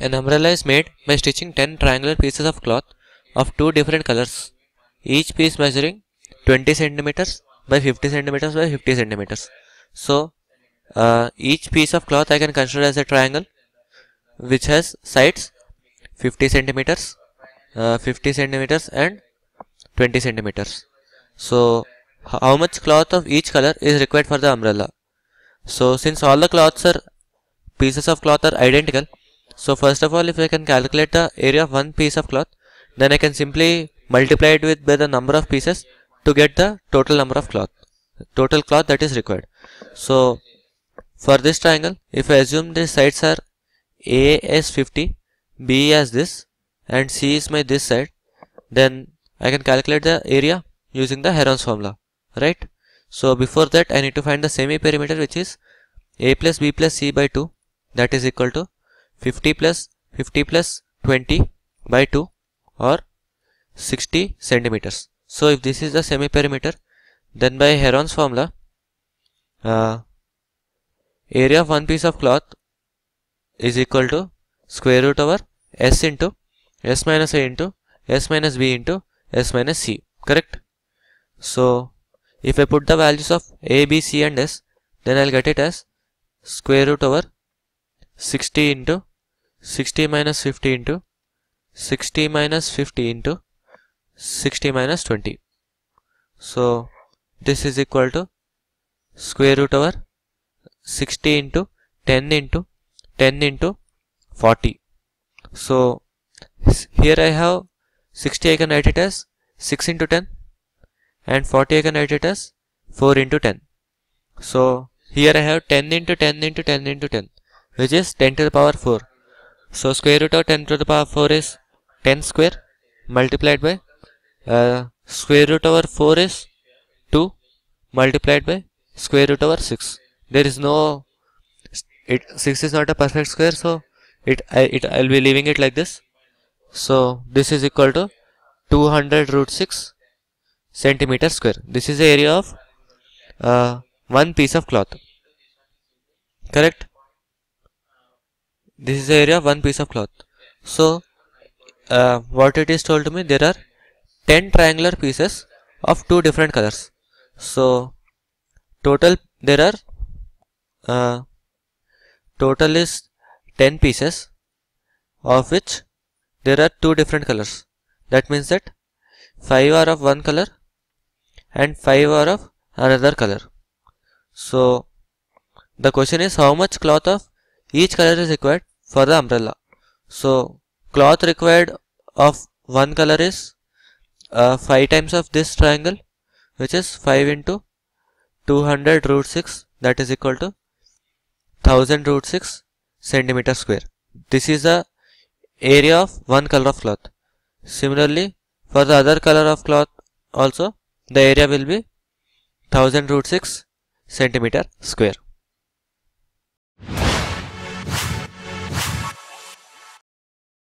An umbrella is made by stitching 10 triangular pieces of cloth of two different colors, each piece measuring 20 centimeters by 50 centimeters by 50 centimeters. So, uh, each piece of cloth I can consider as a triangle which has sides 50 centimeters, uh, 50 centimeters and 20 centimeters. So, how much cloth of each color is required for the umbrella? So, since all the cloths are pieces of cloth are identical, so first of all if I can calculate the area of one piece of cloth, then I can simply multiply it with by the number of pieces to get the total number of cloth, total cloth that is required. So, for this triangle, if I assume the sides are A as 50, B as this and C is my this side, then I can calculate the area using the Heron's formula, right? So before that I need to find the semi perimeter which is A plus B plus C by 2 that is equal to 50 plus 50 plus 20 by 2 or 60 centimeters. So if this is the semi perimeter then by Heron's formula uh, area of one piece of cloth is equal to square root over s into s minus a into s minus b into s minus c correct so if I put the values of a b c and s then I'll get it as square root over 60 into 60 minus 50 into 60 minus 50 into 60 minus 20 so this is equal to square root over 60 into 10 into 10 into 40 so here I have 60 I can write it as 6 into 10 and 40 I can write it as 4 into 10 so here I have 10 into 10 into 10 into 10 which is 10 to the power 4 so square root of 10 to the power 4 is 10 square multiplied by uh, square root over 4 is 2 multiplied by square root over 6 there is no it 6 is not a perfect square so it I, it I'll be leaving it like this. So this is equal to 200 root 6 centimeter square. This is the area of uh, one piece of cloth. Correct this is the area of one piece of cloth. So uh, what it is told to me there are 10 triangular pieces of two different colors. So total there are uh, total is 10 pieces of which there are two different colors. That means that 5 are of one color and 5 are of another color. So the question is how much cloth of each color is required for the umbrella so cloth required of one color is uh, 5 times of this triangle which is 5 into 200 root 6 that is equal to 1000 root 6 centimeter square. This is the area of one color of cloth. Similarly, for the other color of cloth also the area will be 1000 root 6 centimeter square.